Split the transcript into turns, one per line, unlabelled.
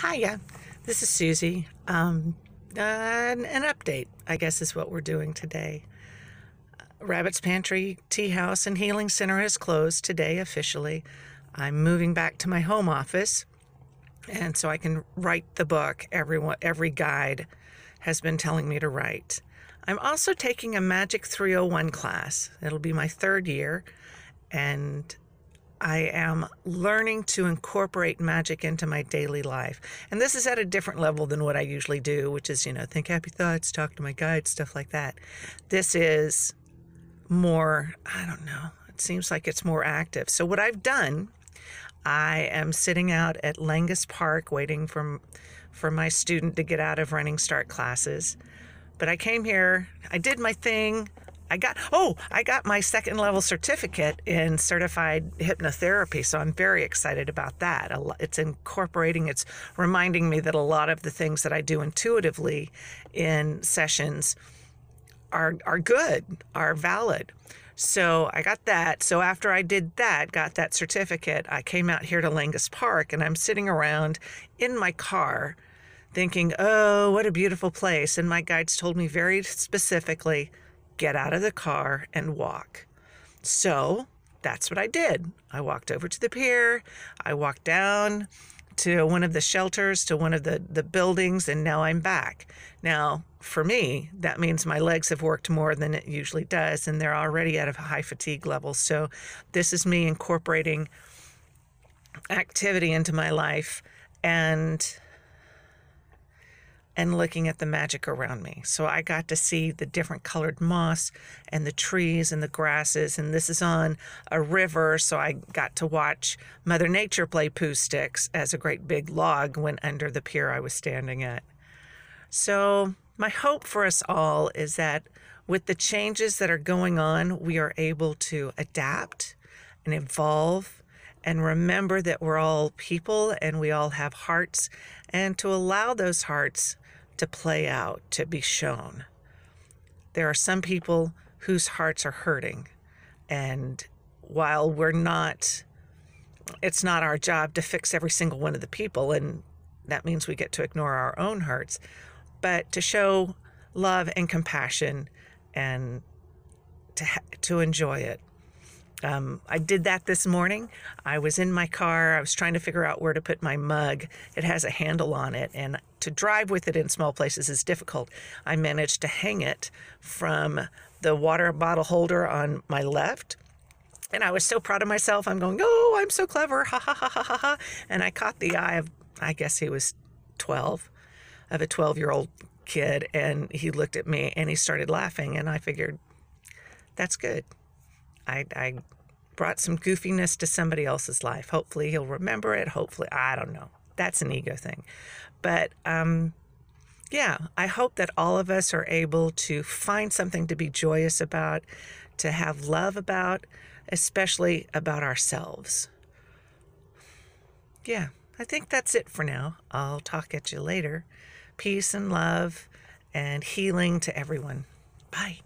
Hiya, this is Susy. Um, an, an update, I guess, is what we're doing today. Rabbit's Pantry, Tea House, and Healing Center has closed today officially. I'm moving back to my home office, and so I can write the book everyone, every guide has been telling me to write. I'm also taking a Magic 301 class. It'll be my third year, and I am learning to incorporate magic into my daily life. And this is at a different level than what I usually do, which is, you know, think happy thoughts, talk to my guides, stuff like that. This is more, I don't know, it seems like it's more active. So, what I've done, I am sitting out at Langus Park waiting for, for my student to get out of running start classes. But I came here, I did my thing. I got oh, I got my second level certificate in certified hypnotherapy, so I'm very excited about that. It's incorporating, it's reminding me that a lot of the things that I do intuitively in sessions are are good, are valid. So I got that. So after I did that, got that certificate, I came out here to Langus Park and I'm sitting around in my car thinking, "Oh, what a beautiful place." And my guides told me very specifically, get out of the car and walk. So that's what I did. I walked over to the pier, I walked down to one of the shelters, to one of the, the buildings, and now I'm back. Now, for me, that means my legs have worked more than it usually does, and they're already at a high fatigue level. So, this is me incorporating activity into my life and and looking at the magic around me. So I got to see the different colored moss and the trees and the grasses. And this is on a river, so I got to watch Mother Nature play Pooh sticks as a great big log went under the pier I was standing at. So, my hope for us all is that with the changes that are going on, we are able to adapt and evolve and remember that we're all people and we all have hearts, and to allow those hearts to play out, to be shown. There are some people whose hearts are hurting. And while we're not, it's not our job to fix every single one of the people, and that means we get to ignore our own hurts, but to show love and compassion and to, to enjoy it. Um, I did that this morning. I was in my car. I was trying to figure out where to put my mug. It has a handle on it, and to drive with it in small places is difficult. I managed to hang it from the water bottle holder on my left. And I was so proud of myself. I'm going, oh, I'm so clever. Ha ha ha ha ha ha. And I caught the eye of, I guess he was 12, of a 12 year old kid. And he looked at me and he started laughing. And I figured, that's good. I, I brought some goofiness to somebody else's life. Hopefully he'll remember it. Hopefully, I don't know. That's an ego thing. But um, yeah, I hope that all of us are able to find something to be joyous about, to have love about, especially about ourselves. Yeah, I think that's it for now. I'll talk at you later. Peace and love and healing to everyone. Bye.